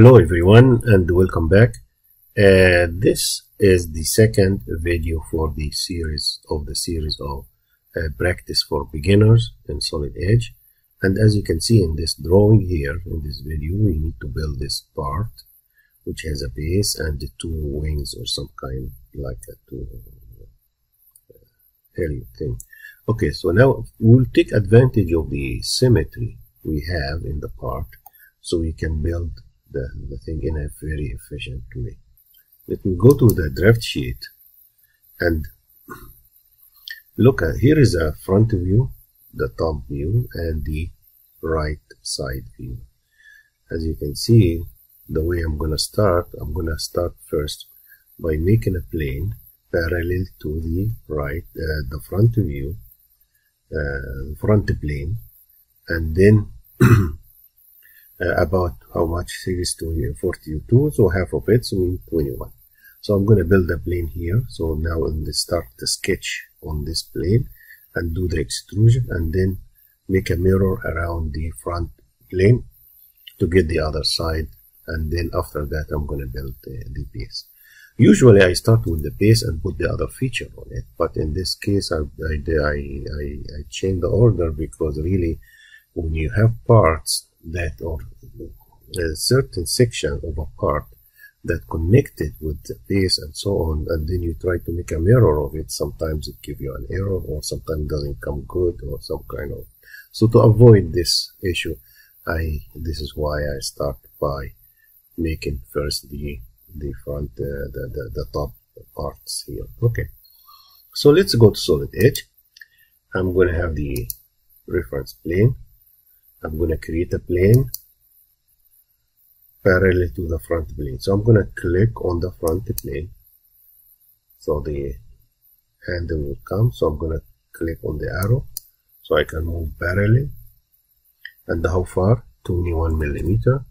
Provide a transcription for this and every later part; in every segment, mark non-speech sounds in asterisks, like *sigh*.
Hello everyone and welcome back. Uh, this is the second video for the series of the series of uh, practice for beginners in Solid Edge. And as you can see in this drawing here in this video, we need to build this part which has a base and two wings or some kind like a two uh, thing. Okay, so now we'll take advantage of the symmetry we have in the part so we can build the, the thing in a very efficient way. Let me go to the draft sheet and *clears throat* look at here is a front view, the top view, and the right side view. As you can see, the way I'm to start, I'm to start first by making a plane parallel to the right, uh, the front view, uh, front plane, and then uh, *clears throat* Uh, about how much series 42 so half of it so 21 so I'm going to build a plane here so now I'm going to start the sketch on this plane and do the extrusion and then make a mirror around the front plane to get the other side. And then after that I'm going to build the, the base usually I start with the base and put the other feature on it but in this case I, I, I, I change the order because really when you have parts that or a certain section of a part that connected with the base and so on and then you try to make a mirror of it. Sometimes it give you an error or sometimes doesn't come good or some kind of so to avoid this issue I this is why I start by making first the the front uh, the, the, the top parts here. Okay. So let's go to solid edge. I'm going to have the reference plane I'm going to create a plane parallel to the front plane. So I'm going to click on the front plane. So the handle will come. So I'm going to click on the arrow so I can move parallel. And how far? 21 millimeter.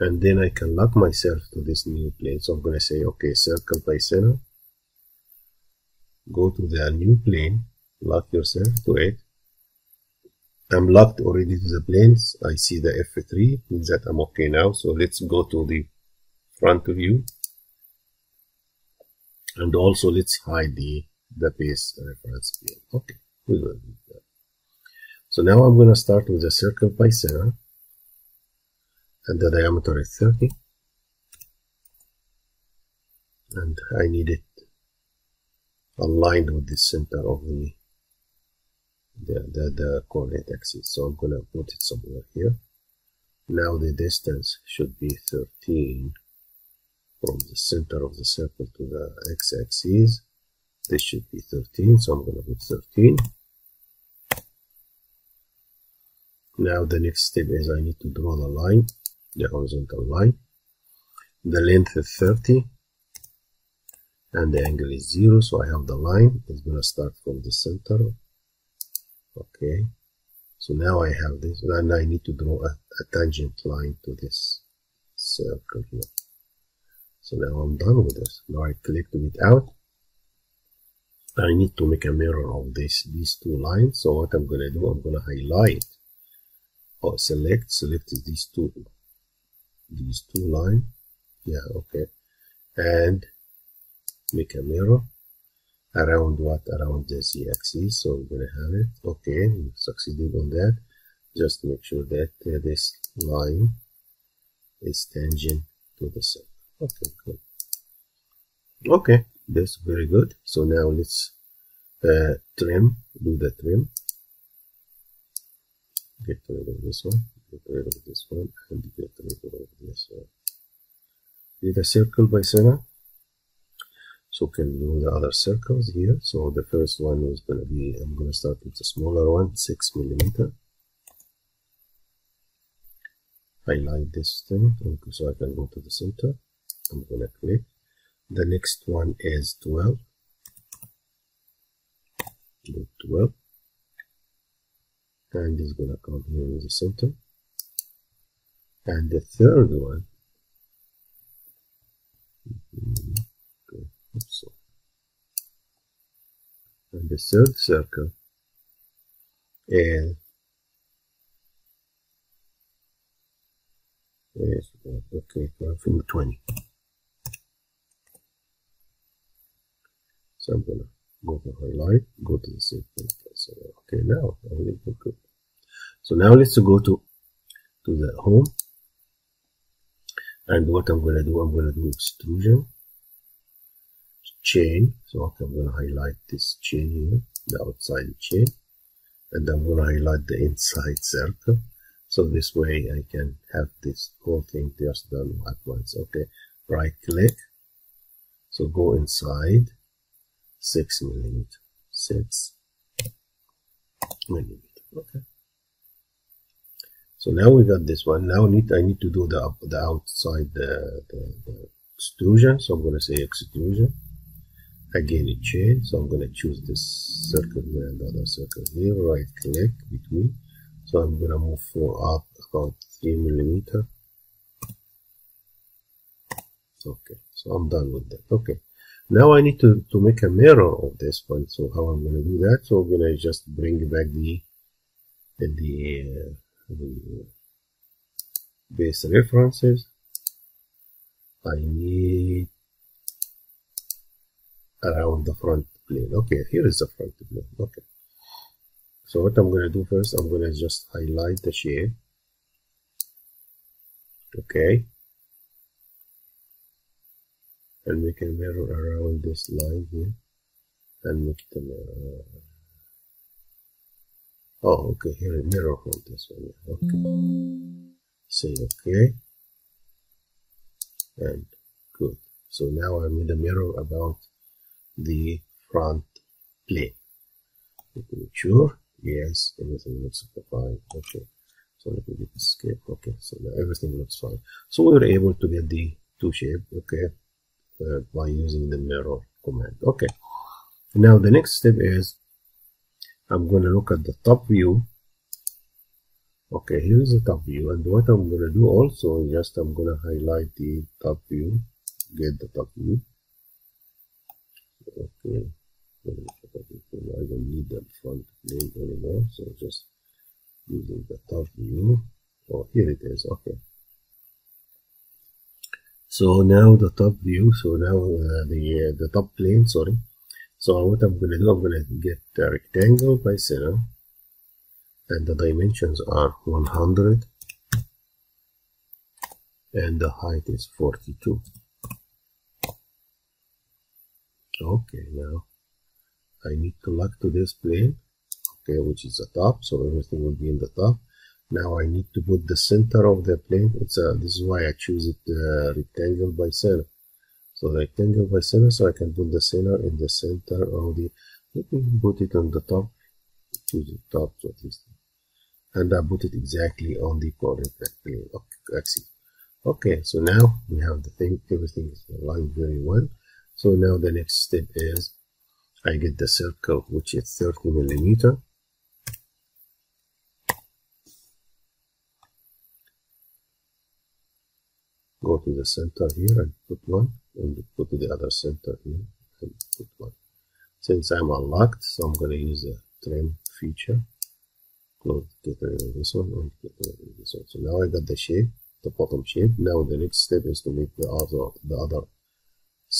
And then I can lock myself to this new plane. So I'm going to say, okay, circle by center. Go to the new plane lock yourself to it. I'm locked already to the planes. I see the F3 means that I'm okay now. So let's go to the front view. And also let's hide the the base reference plane. Okay we do that. So now I'm going to start with a circle by center and the diameter is 30 and I need it aligned with the center of the the, the, the coordinate axis. So I'm going to put it somewhere here. Now the distance should be 13 from the center of the circle to the x-axis. This should be 13, so I'm going to put 13. Now the next step is I need to draw the line, the horizontal line. The length is 30 and the angle is 0, so I have the line. It's going to start from the center okay? So now I have this. And I need to draw a, a tangent line to this circle here. So now I'm done with this. Now I click to it out. I need to make a mirror of this these two lines. So what I'm gonna do I'm gonna highlight or select select these two these two lines. Yeah okay. And make a mirror around what around the z-axis so we're gonna have it. Okay we succeeded on that. Just make sure that uh, this line is tangent to the circle okay good. Okay that's very good. So now let's uh, trim do the trim. Get rid of this one get rid of this one and get rid of this one. Did a circle by center so can do the other circles here? So the first one is going to be I'm going to start with the smaller one 6 millimeter. Highlight this thing so I can go to the center. I'm going to click. The next one is 12 do 12 and it's going to come here in the center. And the third one so and the third circle Yes, okay, from 20. So I'm gonna go to highlight, go to the save So, okay, now everything good. So now let's go to to the home. And what I'm gonna do, I'm gonna do extrusion chain. So I'm gonna highlight this chain here, the outside chain, and I'm gonna highlight the inside circle. So this way I can have this whole thing just done at once. Okay, right click. So go inside 6 millimeter. 6 millimeter. Okay. So now we got this one. Now need I need to do the the outside the, the, the extrusion. So I'm gonna say extrusion. Again a chain. So I'm gonna choose this circle here and the other circle here. Right click between. So I'm gonna move for up about three millimeter. Okay so I'm done with that. Okay. Now I need to, to make a mirror of this one so how I'm gonna do that? So I'm gonna just bring back the the, uh, the base references. I need around the front plane okay here is the front plane okay so what I'm to do first, I'm to just highlight the shape. Okay. And make a mirror around this line here. And make it a mirror. Oh, okay, here a mirror from this one. Okay. Say okay. And good. So now I made a mirror about the front plane. Make sure Yes, everything looks fine. Okay. So let me get escape. Okay, so now everything looks fine. So we were able to get the two shape, okay, uh, by using the mirror command. Okay. Now the next step is I'm going to look at the top view. Okay, here's the top view, and what I'm going to do also just I'm going to highlight the top view, get the top view. Okay, I don't need the front plane anymore so just using the top view oh here it is okay so now the top view so now uh, the uh, the top plane sorry. So what I'm going to do I'm to get a rectangle by center and the dimensions are 100 and the height is 42 okay now I need to lock to this plane. Okay which is the top so everything will be in the top. Now I need to put the center of the plane. It's a this is why I choose it uh, rectangle by center. So rectangle by center so I can put the center in the center of the let me put it on the top. Choose the top so this and I put it exactly on the coordinate plane. Okay axis okay so now we have the thing everything is aligned very well so now the next step is I get the circle which is 30 millimeter. Go to the center here and put one and put to the other center here and put one. Since I'm unlocked so I'm going to use the trim feature. Close get rid of this one and get rid of this one. So now I got the shape the bottom shape. Now the next step is to make the other the other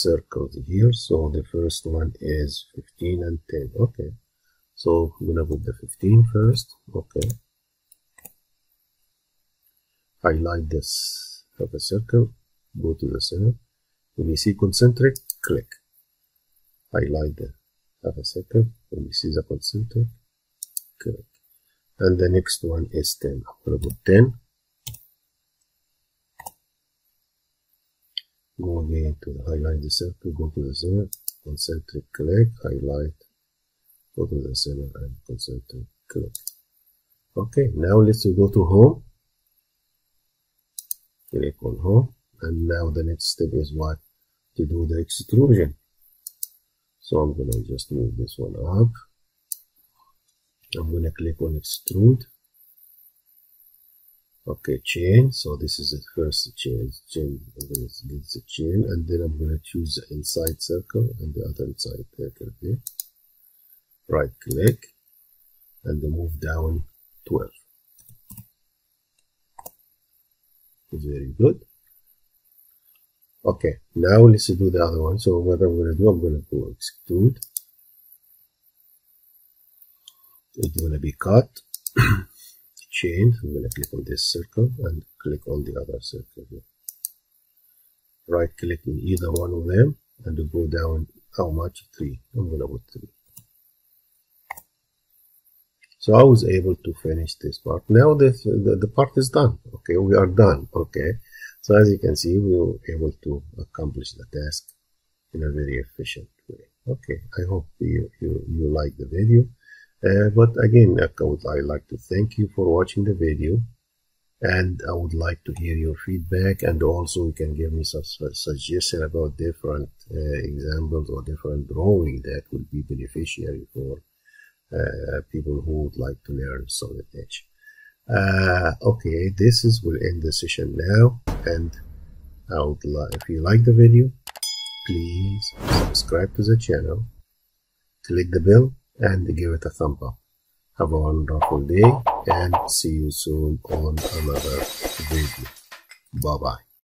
circles here. So the first one is 15 and 10 okay. So I'm gonna put the 15 first. Okay. Highlight this. Have a circle. Go to the center. When you see concentric. Click. Highlight the have a circle. When you see the concentric. Click. And the next one is 10 I'm gonna put 10 go again to the highlight the circle, go to the center, concentric click, highlight, go to the center and concentric click. Okay, now let's go to home. Click on home and now the next step is what? To do the extrusion. So I'm gonna just move this one up. I'm gonna click on extrude okay chain. So this is the first chain. Chain I'm going to get the chain and then I'm going to choose the inside circle and the other inside circle here right click and move down 12 very good. Okay now let's do the other one. So what I'm going to do I'm going to go extrude it's going to be cut *clears throat* chain. I'm going to click on this circle and click on the other circle here. Right click in either one of them and go down how much? Three. I'm going to put three. So I was able to finish this part. Now the, the part is done. Okay we are done. Okay. So as you can see we were able to accomplish the task in a very efficient way. Okay I hope you you, you like the video uh, but again I would I like to thank you for watching the video and I would like to hear your feedback and also you can give me some suggestion about different uh, examples or different drawing that would be beneficiary for uh, people who would like to learn Solid Edge. Uh, okay, this is will end the session now and I would like if you like the video please subscribe to the channel click the bell and give it a thumb up have a wonderful day and see you soon on another video. Bye bye.